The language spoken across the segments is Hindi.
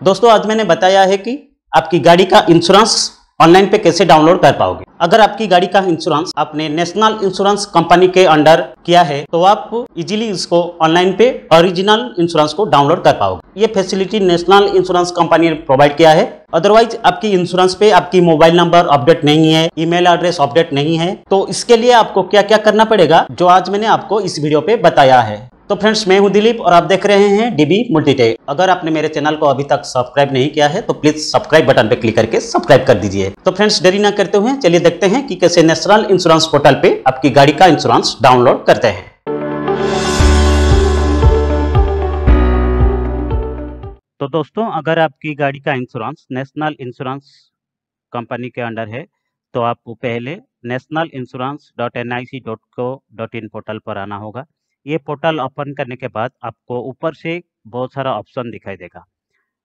दोस्तों, आज मैंने बताया है कि आपकी गाड़ी का इंश्योरेंस ऑनलाइन पे कैसे डाउनलोड कर पाओगे। अगर आपकी गाड़ी का इंश्योरेंस आपने नेशनल इंश्योरेंस कंपनी के अंडर किया है तो आप इजीली इसको ऑनलाइन पे ओरिजिनल इंश्योरेंस को डाउनलोड कर पाओगे। ये फैसिलिटी नेशनल इंश्योरेंस कंपनी ने प्रोवाइड किया है। अदरवाइज़ आपकी इंश्योरेंस पे आपकी मोबाइल नंबर अपडेट नहीं है ईमेल एड्रेस अपडेट नहीं है। तो इसके लिए आपको क्या क्या करना पड़ेगा, जो आज मैंने आपको इस वीडियो पे बताया है। तो फ्रेंड्स, मैं हूँ दिलीप और आप देख रहे हैं डीबी मल्टीटेक अगर आपने मेरे चैनल को अभी तक सब्सक्राइब नहीं किया है तो प्लीज़ सब्सक्राइब बटन पे क्लिक करके सब्सक्राइब कर दीजिए। तो फ्रेंड्स, देरी ना करते हुए चलिए देखते हैं कि कैसे नेशनल इंश्योरेंस पोर्टल पे आपकी गाड़ी का इंश्योरेंस डाउनलोड करते हैं। तो दोस्तों, अगर आपकी गाड़ी का इंश्योरेंस नेशनल इंश्योरेंस कंपनी के अंडर है तो आपको पहले national insurance dot N I C dot co dot in portal पर आना होगा। ये पोर्टल ओपन करने के बाद आपको ऊपर से बहुत सारा ऑप्शन दिखाई देगा।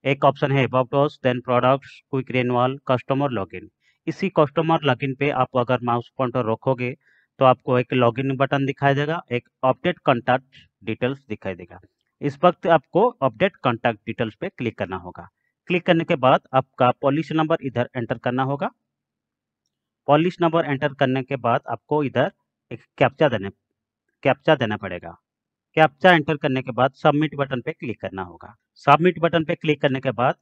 एक ऑप्शन है about then products quick renewal customer login इसी कस्टमर लॉगिन पे आप अगर माउस पॉइंटर रखोगे तो आपको एक लॉगिन बटन दिखाई देगा, एक अपडेट कॉन्टैक्ट डिटेल्स दिखाई देगा। इस वक्त आपको अपडेट कॉन्टैक्ट डिटेल्स पे क्लिक करना होगा। क्लिक करने के बाद आपका पॉलिसी नंबर इधर एंटर करना होगा। पॉलिसी नंबर एंटर करने के बाद आपको इधर एक कैप्चा देने कैप्चा देना पड़ेगा। कैप्चा एंटर करने के बाद सबमिट बटन पे क्लिक करना होगा। सबमिट बटन पे क्लिक करने के बाद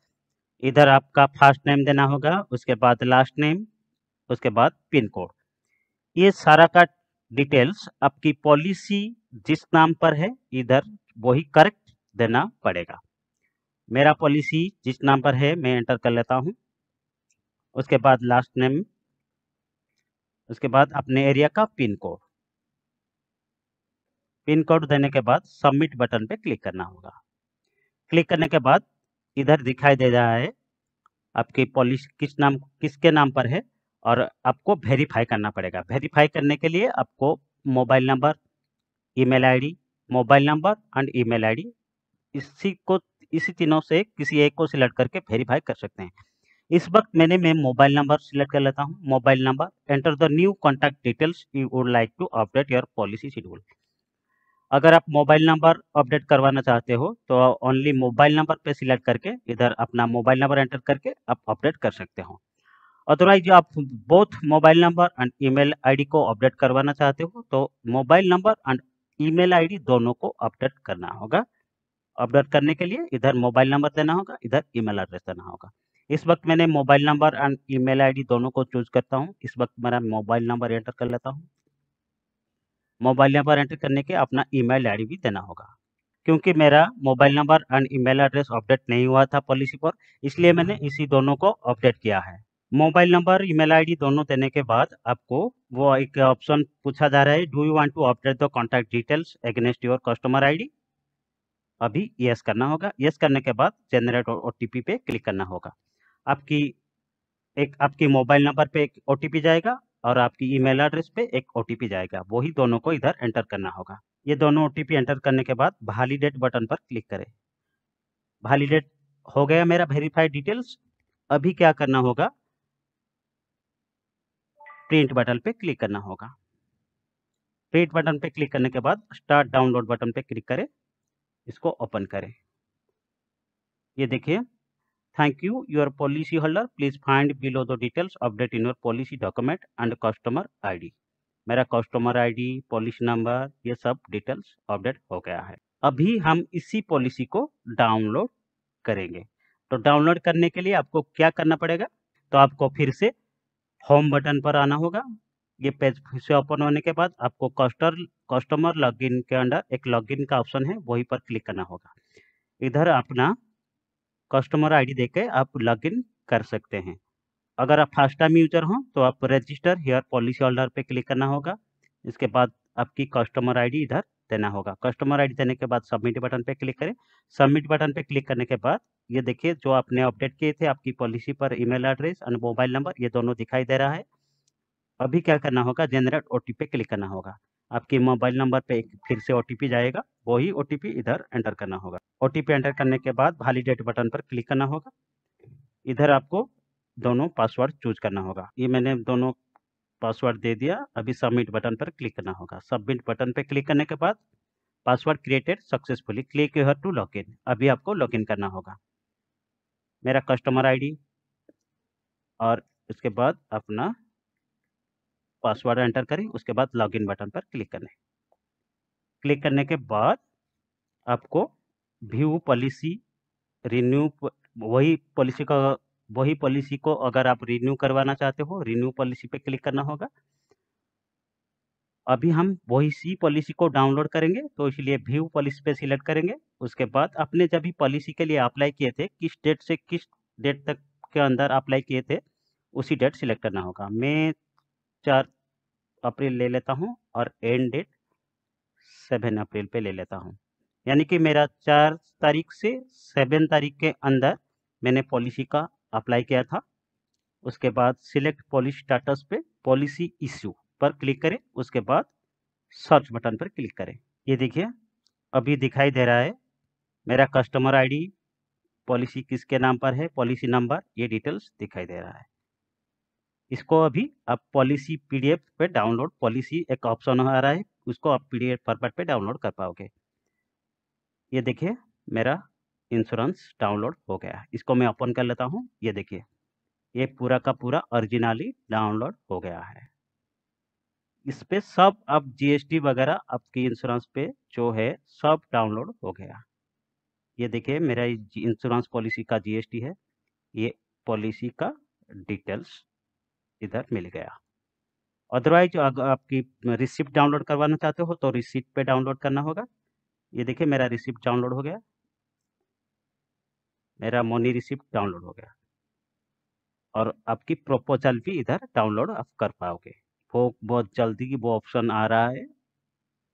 इधर आपका फ़र्स्ट नेम देना होगा, उसके बाद लास्ट नेम, उसके बाद पिन कोड। ये सारा का डिटेल्स आपकी पॉलिसी जिस नाम पर है, इधर वही करेक्ट देना पड़ेगा। मेरा पॉलिसी जिस नाम पर है, मैं एंटर कर लेता हूँ। उसके बाद लास्ट नेम, उसके बाद अपने एरिया का पिन कोड। पिन कोड देने के बाद सबमिट बटन पे क्लिक करना होगा। क्लिक करने के बाद इधर दिखाई दे रहा है, आपकी पॉलिसी किस नाम, किसके नाम पर है और आपको वेरीफाई करना पड़ेगा। वेरीफाई करने के लिए आपको mobile number email ID mobile number and email ID इसी को, इसी तीनों से किसी एक को सिलेक्ट करके वेरीफाई कर सकते हैं। इस वक्त मैंने, मैं मोबाइल नंबर सिलेक्ट कर लेता हूँ। Mobile number enter the new contact details you would like to update your policy schedule अगर आप मोबाइल नंबर अपडेट करवाना चाहते हो तो ओनली मोबाइल नंबर पे सिलेक्ट करके इधर अपना मोबाइल नंबर एंटर करके आप अपडेट कर सकते हो। अदरवाइज़ आप both mobile number and email ID को अपडेट करवाना चाहते हो तो mobile number and email ID दोनों को अपडेट करना होगा। अपडेट करने के लिए इधर मोबाइल नंबर देना होगा, इधर ईमेल एड्रेस देना होगा। इस वक्त मैंने mobile number and email ID दोनों को चूज़ करता हूँ। इस वक्त मेरा मोबाइल नंबर एंटर कर लेता हूँ। मोबाइल नंबर एंटर करने के अपना ईमेल आईडी भी देना होगा। क्योंकि मेरा mobile number and email address update नहीं हुआ था पॉलिसी पर इसलिए मैंने इसी दोनों को अपडेट किया है। मोबाइल नंबर ईमेल आईडी दोनों देने के बाद आपको वो एक ऑप्शन पूछा जा रहा है do you want to update the contact details against your customer ID अभी यस करना होगा। यस करने के बाद जनरेट ओ पे क्लिक करना होगा। आपकी एक आपकी मोबाइल नंबर पे एक ओटीपी जाएगा और आपकी ईमेल एड्रेस पे एक ओटीपी जाएगा। वही दोनों को इधर एंटर करना होगा। ये दोनों ओटीपी एंटर करने के बाद वैलिडेट बटन पर क्लिक करें। वैलिडेट हो गया मेरा वेरीफाइड डिटेल्स अभी क्या करना होगा? प्रिंट बटन पे क्लिक करना होगा। प्रिंट बटन पे क्लिक करने के बाद स्टार्ट डाउनलोड बटन पे क्लिक करें। इसको ओपन करें। ये देखिए Thank you, your policy holder. Please find below the details update in your policy document and customer ID. मेरा कस्टमर आईडी पॉलिसी नंबर ये सब डिटेल्स अपडेट हो गया है। अभी हम इसी पॉलिसी को डाउनलोड करेंगे। तो डाउनलोड करने के लिए आपको क्या करना पड़ेगा? तो आपको फिर से होम बटन पर आना होगा। ये पेज फिर से ओपन होने के बाद आपको कस्टर कस्टमर लॉगिन के अंडर एक लॉगिन का ऑप्शन है वही पर क्लिक करना होगा। इधर अपना कस्टमर आईडी देके आप लॉगिन कर सकते हैं। अगर आप फ़र्स्ट टाइम यूज़र हो तो आप रजिस्टर हेयर पॉलिसी होल्डर पे क्लिक करना होगा। इसके बाद आपकी कस्टमर आईडी इधर देना होगा। कस्टमर आईडी देने के बाद सबमिट बटन पे क्लिक करें। सबमिट बटन पे क्लिक करने के बाद ये देखिए, जो आपने अपडेट किए थे, आपकी पॉलिसी पर ईमेल एड्रेस और मोबाइल नंबर, ये दोनों दिखाई दे रहा है। अभी क्या करना होगा, जनरेट ओ पे क्लिक करना होगा। आपके मोबाइल नंबर पे फिर से ओटीपी जाएगा। वही ओटीपी इधर एंटर करना होगा। ओटीपी एंटर करने के बाद वैलिडेट बटन पर क्लिक करना होगा। इधर आपको दोनों पासवर्ड चूज़ करना होगा। ये मैंने दोनों पासवर्ड दे दिया। अभी सबमिट बटन पर क्लिक करना होगा। सबमिट बटन पर क्लिक करने के बाद password created successfully click your to log in अभी आपको लॉग इन करना होगा। मेरा कस्टमर आईडी और उसके बाद अपना पासवर्ड एंटर करें, उसके बाद लॉगिन बटन पर क्लिक करें क्लिक करने के बाद आपको व्यू पॉलिसी, रिन्यू वही पॉलिसी का, वही पॉलिसी को अगर आप रिन्यू करवाना चाहते हो, रिन्यू पॉलिसी पे क्लिक करना होगा। अभी हम वही सी पॉलिसी को डाउनलोड करेंगे तो इसलिए व्यू पॉलिसी पे सिलेक्ट करेंगे। उसके बाद आपने जब भी पॉलिसी के लिए अप्लाई किए थे, किस डेट से किस डेट तक के अंदर अप्लाई किए थे, उसी डेट सिलेक्ट करना होगा। मैं चार अप्रैल ले लेता हूँ और एंड डेट सेवन अप्रैल पे ले लेता हूँ। यानी कि मेरा चार तारीख से सेवन तारीख के अंदर मैंने पॉलिसी का अप्लाई किया था। उसके बाद सिलेक्ट पॉलिसी स्टाटस पे पॉलिसी इश्यू पर क्लिक करें। उसके बाद सर्च बटन पर क्लिक करें। ये देखिए, अभी दिखाई दे रहा है मेरा कस्टमर आईडी पॉलिसी किसके नाम पर है पॉलिसी नंबर ये डिटेल्स दिखाई दे रहा है। इसको अभी आप पॉलिसी पीडीएफ पे डाउनलोड, पॉलिसी एक ऑप्शन आ रहा है, उसको आप पीडीएफ फॉर्मेट पे डाउनलोड कर पाओगे। ये देखिए, मेरा इंश्योरेंस डाउनलोड हो गया इसको मैं ओपन कर लेता हूँ। ये देखिए, ये पूरा का पूरा ओरिजिनली डाउनलोड हो गया है। इस पे सब अब जीएसटी वगैरह आपकी इंश्योरेंस पे जो है, सब डाउनलोड हो गया। ये देखिए, मेरा इंश्योरेंस पॉलिसी का जीएसटी है। ये पॉलिसी का डिटेल्स इधर मिल गया। अदरवाइज़ अगर आपकी रिसिप्ट डाउनलोड करवाना चाहते हो तो रिसिप्ट पे डाउनलोड करना होगा। ये देखिए, मेरा रिसिप्ट डाउनलोड हो गया। मेरा मोनी रिसिप्ट डाउनलोड हो गया। और आपकी प्रोपोजल भी इधर डाउनलोड आप कर पाओगे। वो बहुत जल्दी वो ऑप्शन आ रहा है।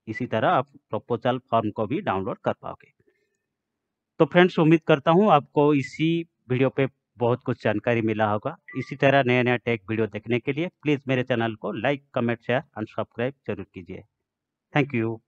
इसी तरह आप प्रपोजल फॉर्म को भी डाउनलोड कर पाओगे। तो फ्रेंड्स उम्मीद करता हूँ आपको इसी वीडियो पे बहुत कुछ जानकारी मिला होगा। इसी तरह नया नया टेक वीडियो देखने के लिए प्लीज़ मेरे चैनल को like comment share and subscribe ज़रूर कीजिए। Thank you